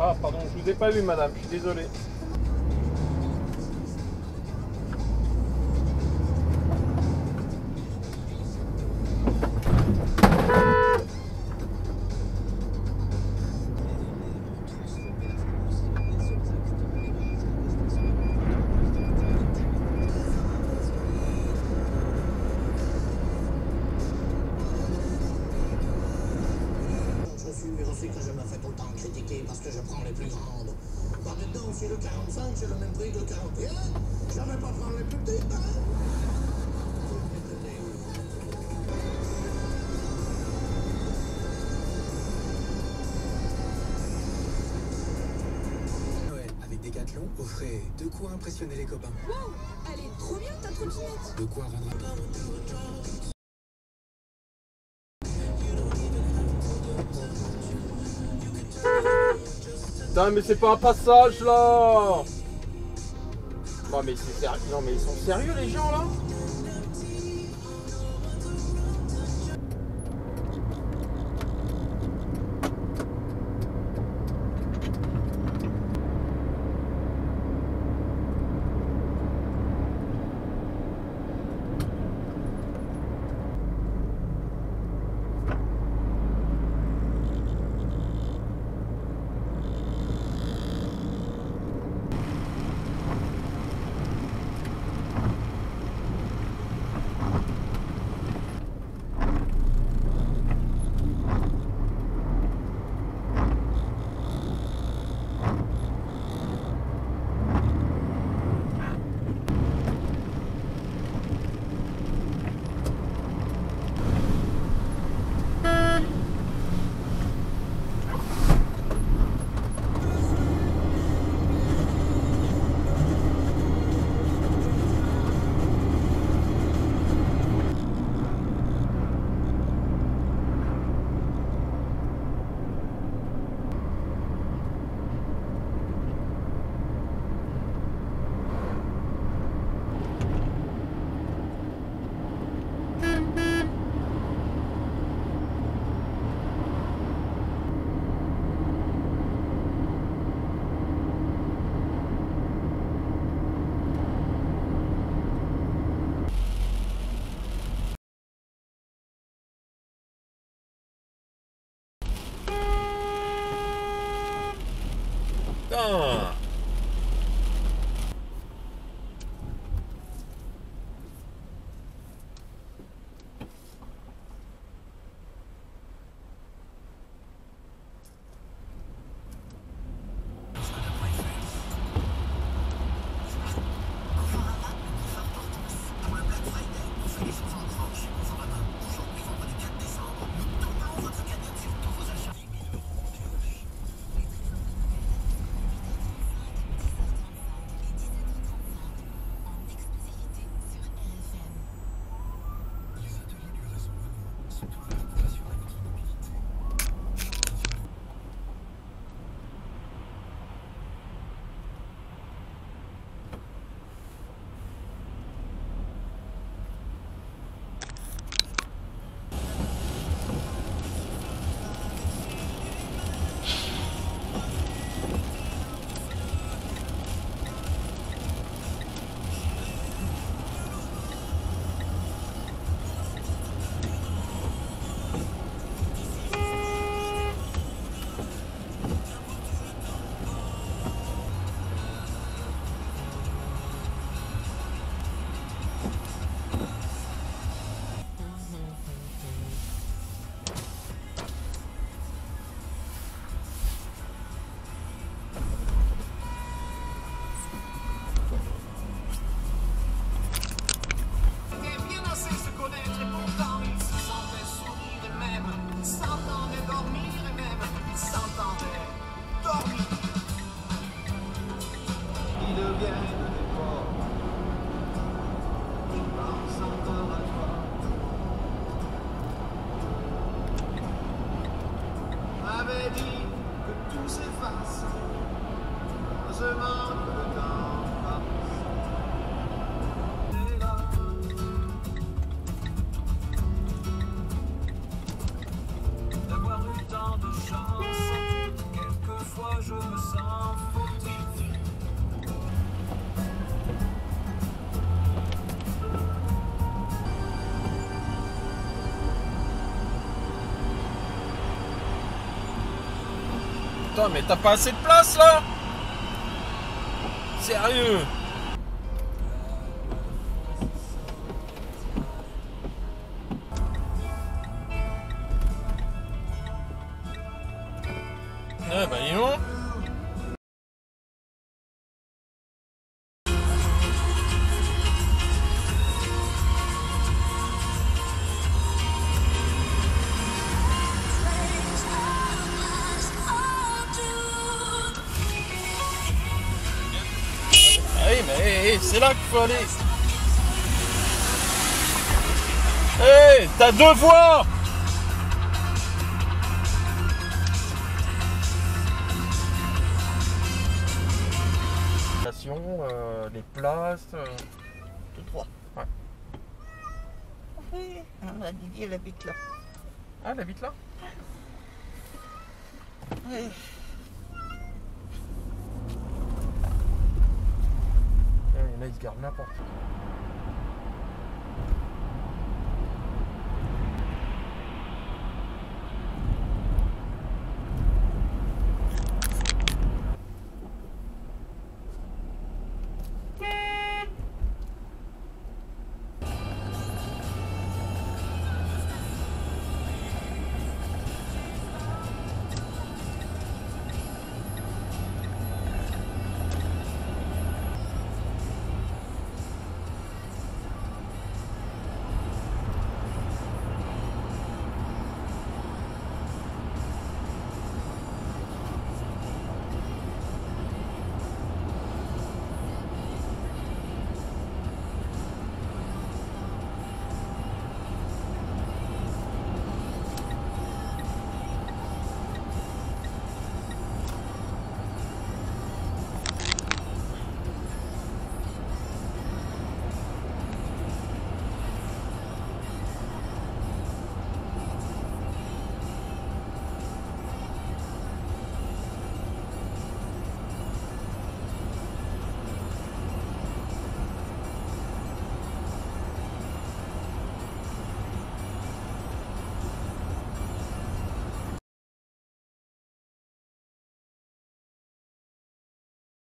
Ah pardon, je vous ai pas vu madame, je suis désolé. Parce que je prends les plus grandes. Par dedans, si le 45, c'est le même prix que le 41, je vais pas prendre les plus petites, hein Noël avec Decathlon offrait de quoi impressionner les copains. Wow Elle est trop bien ta trottinette De quoi rendre Putain, mais c'est pas un passage là. Non mais c'est non mais ils sont sérieux les gens là? 啊。Je manque. D'avoir eu tant de chance, quelquefois je me sens. Mais t'as pas assez de place là? Sérieux? C'est là qu'il faut aller. Hé, t'as deux voies euh, les places, euh, Tout droit. Ouais. Oui, Didier elle habite là. Ah, elle habite là? Oui. A, ils se gardent n'importe.